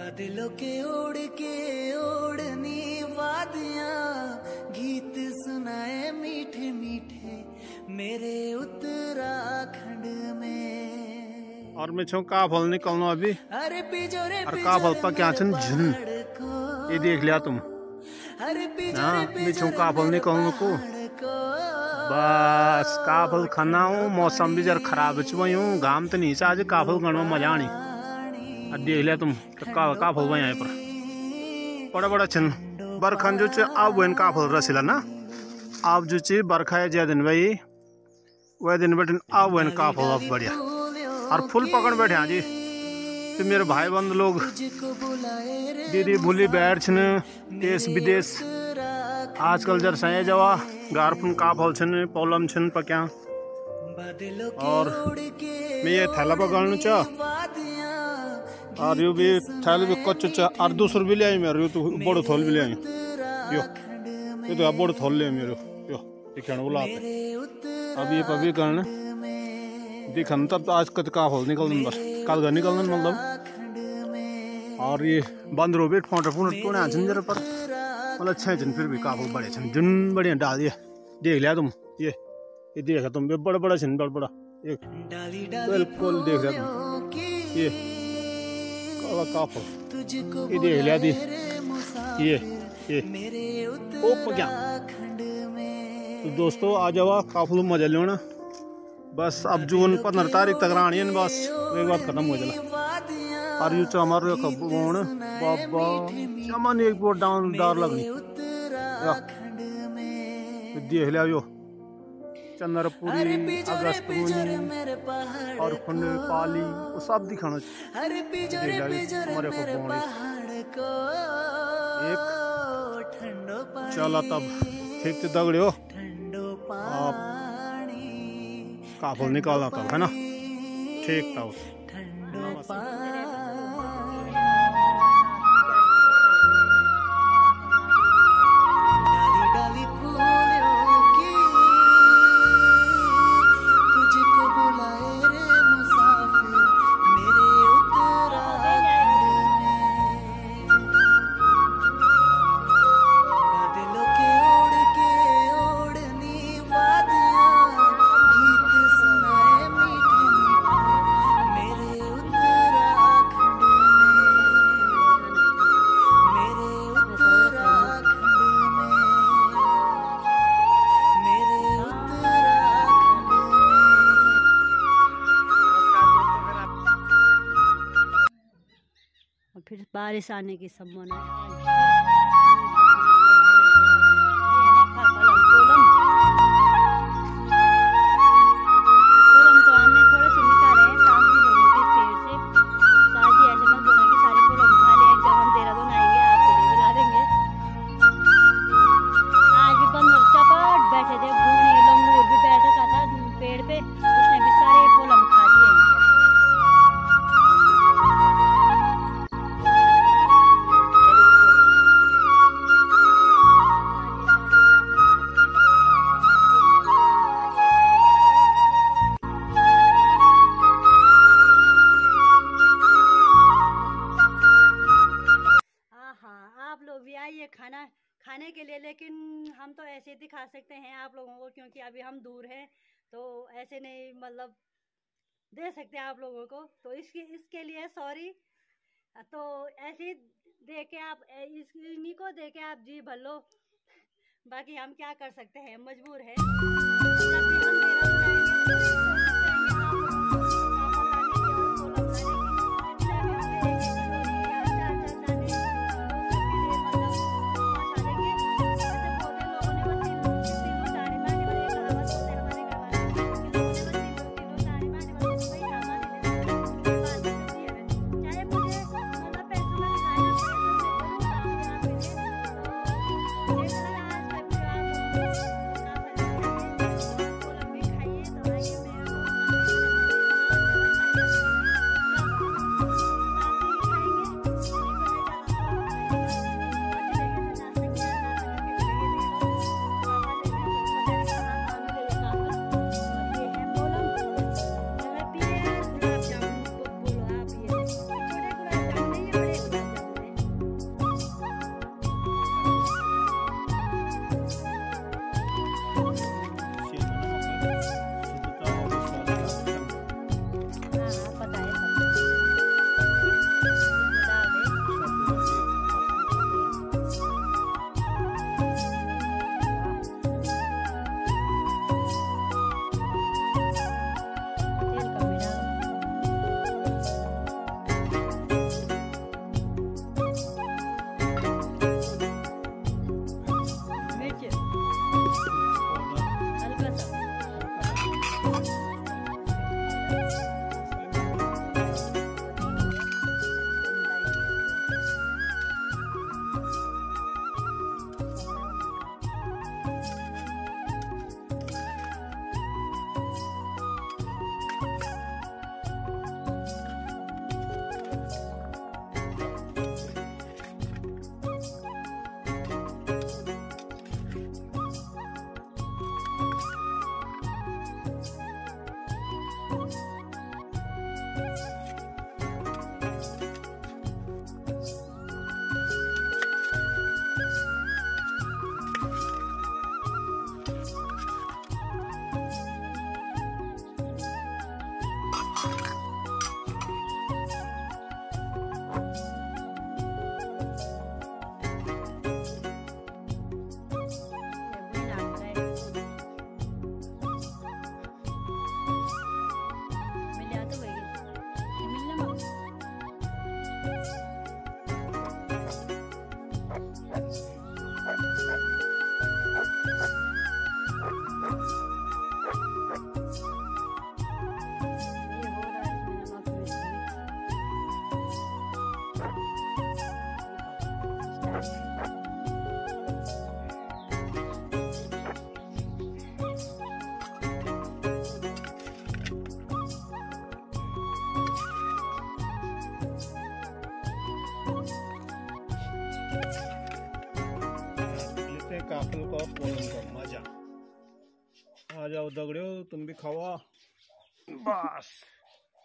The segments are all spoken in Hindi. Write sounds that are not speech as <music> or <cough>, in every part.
बादलों के ओढ़ के ओढ़नी वादियाँ गीत सुनाए मीठे मीठे मेरे उत्तराखंड में। और मैं छो का फल निकलना अभी? अरे पिजोरे और का फल पर क्या छन झुन ये देख लिया तुम। अरे हाँ पिजोरे मैं छो का फल निकलने को। को। बस काफल खाना हूँ मौसम भी जरा खराब हूँ घाम तो नहीं आज काफल खाने में मज़ा आनी। देख लिया तुम, का काफल बा यहाँ पर। बड़ा बड़ा छन बरखन जो अब वन काफल रसिला ना। अब जो ची, बरखा ज़्यादा दिन भाई। वह दिन बैठे अब वन काफल अब बढ़िया। और फुल पकड़ बैठे हाँ जी। तो मेरे भाई बंधु लोग, दीदी भूली बैठ छन देश विदेश। आजकल जर सहे जवा गारफुन काफल छन पौलम छन पक्या। और मैं ये थैला पकड़नु च। वादियाँ और यो भी थैला भी कच्चो च और दूसर भी ले आई मेरे यो तो बड़ो थोल भी ले आई। यो ये तो बड़ो थोल ले मेरे यो ये कहने बोला आप अब ये पभी करने दिखन तब तो आज कद काफल निकल बस कल घर निकल मतलब। और ये बंद रो बेट फ़ोटो फ़ोन कोने आछन जरा पर मतलब अच्छे छन फिर भी काफल बड़े छन जुन बढ़िया डाल दिए देख लिया तुम ये ये देखा तुम बड़ा बड़ा छन बड़ा बड़ा एक डाली बिल्कुल देख रहा तुम ये। काला काफल तुझको ये देख लिया दी ये ये मेरे ओ में। तो दोस्तों आ जावा काफल मज़ा लेना। बस अब जून पंद्रह तारीख तक रानी है बस एक बार खत्म हो जाला और यू चमर बोण बाबा चमन एक बोट डाउन डार लगनी। देख लिया चंद्रपुरी और खुंड पाली वो सब दिखाना को। एक ठंडो चला तब ठीक से दगड़ियो ठंडो पानी। काफल निकालना तब है ना? ठीक तब। ठंडो फिर बारिश आने की संभावना है। हम तो ऐसे दिखा सकते हैं आप लोगों को क्योंकि अभी हम दूर हैं तो ऐसे नहीं मतलब दे सकते हैं आप लोगों को। तो इसके इसके लिए सॉरी तो ऐसे दे के आप, इस, इन्हीं को दे के आप जी भर लो बाकी हम क्या कर सकते हैं? मजबूर है। काफल का पोलन का। मज़ा। आ जाओ दगड़ियो तुम भी खावा बस।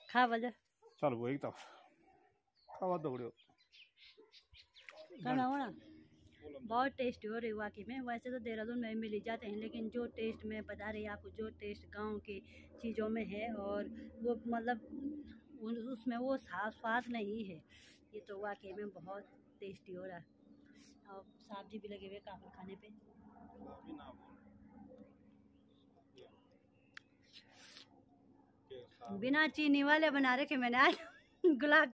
खा बजा। चल वो एक तब खावा दगड़ियो। खाना हो ना बहुत टेस्टी हो रही वाकई में। वैसे तो देहरादून में मिल ही जाते हैं लेकिन जो टेस्ट मैं बता रही आपको जो टेस्ट गाँव की चीज़ों में है और वो मतलब उसमें वो स्वाद नहीं है। ये तो वाकई में बहुत टेस्टी हो रहा है। और सब्ज़ी भी लगे हुए काफ़ी खाने पे। बिना चीनी वाले बना रखे मैंने आज <laughs> गुलाब